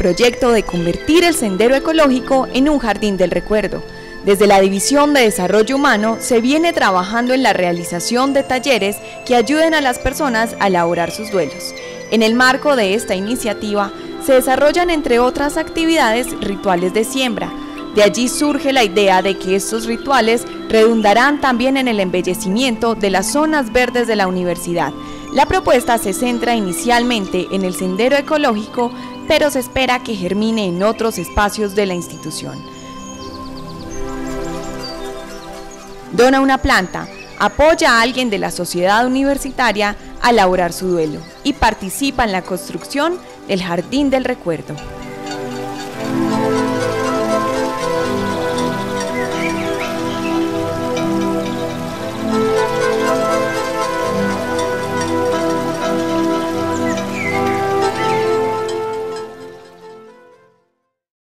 proyecto de convertir el sendero ecológico en un jardín del recuerdo. Desde la División de Desarrollo Humano se viene trabajando en la realización de talleres que ayuden a las personas a elaborar sus duelos. En el marco de esta iniciativa se desarrollan entre otras actividades rituales de siembra. De allí surge la idea de que estos rituales redundarán también en el embellecimiento de las zonas verdes de la universidad. La propuesta se centra inicialmente en el sendero ecológico, pero se espera que germine en otros espacios de la institución. Dona una planta, apoya a alguien de la sociedad universitaria a elaborar su duelo y participa en la construcción del Jardín del Recuerdo.